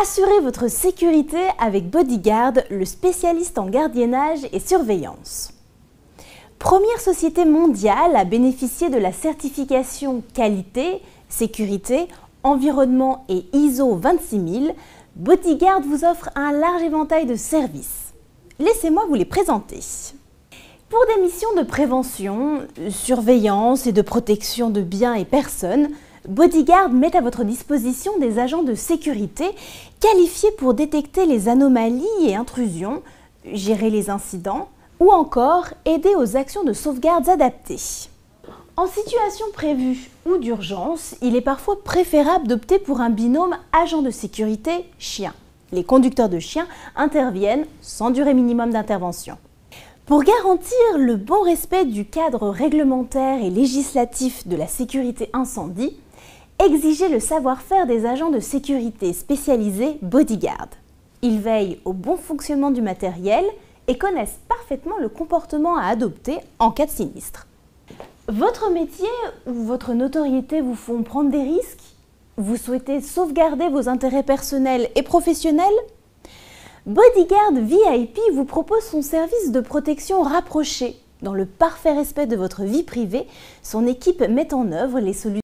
Assurez votre sécurité avec Bodyguard, le spécialiste en gardiennage et surveillance. Première société mondiale à bénéficier de la certification qualité, sécurité, environnement et ISO 26000, Bodyguard vous offre un large éventail de services. Laissez-moi vous les présenter. Pour des missions de prévention, surveillance et de protection de biens et personnes, Bodyguard met à votre disposition des agents de sécurité qualifiés pour détecter les anomalies et intrusions, gérer les incidents ou encore aider aux actions de sauvegarde adaptées. En situation prévue ou d'urgence, il est parfois préférable d'opter pour un binôme agent de sécurité chien. Les conducteurs de chiens interviennent sans durée minimum d'intervention. Pour garantir le bon respect du cadre réglementaire et législatif de la sécurité incendie, exigez le savoir-faire des agents de sécurité spécialisés bodyguard. Ils veillent au bon fonctionnement du matériel et connaissent parfaitement le comportement à adopter en cas de sinistre. Votre métier ou votre notoriété vous font prendre des risques? Vous souhaitez sauvegarder vos intérêts personnels et professionnels? Bodyguard VIP vous propose son service de protection rapproché. Dans le parfait respect de votre vie privée, son équipe met en œuvre les solutions